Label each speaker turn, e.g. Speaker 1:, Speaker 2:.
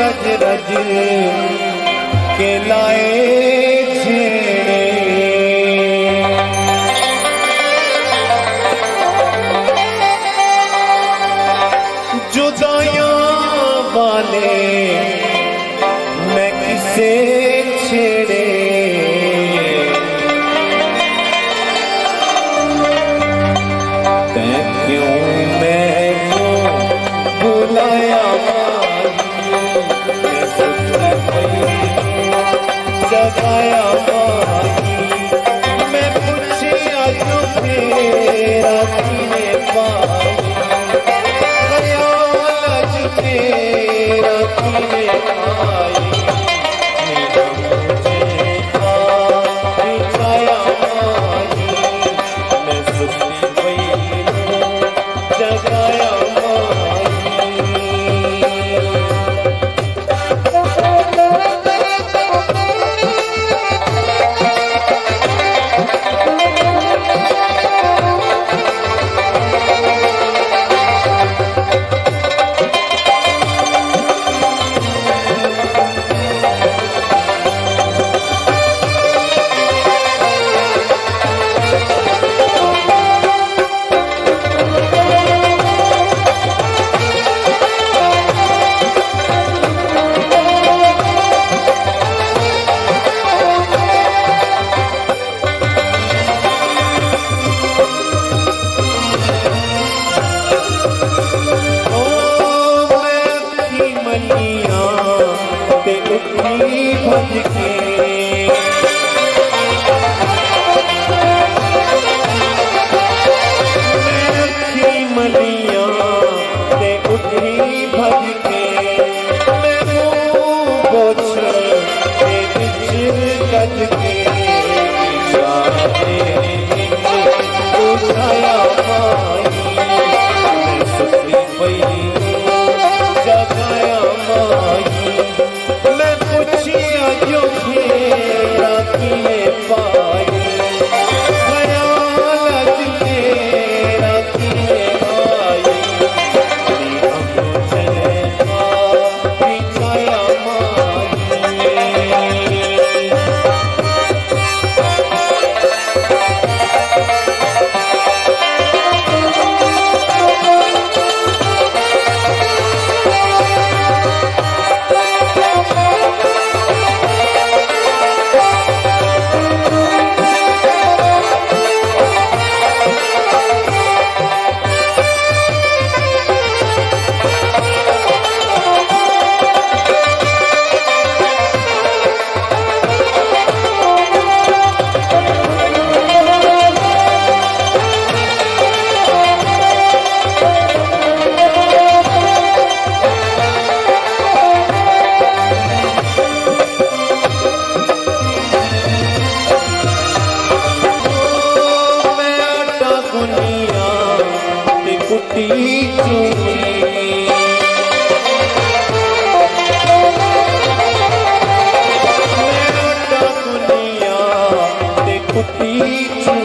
Speaker 1: रज रज के लाए जुदाया वाले मैं किसे मैं पूछिया जो मेरा पाया Thank you. Be.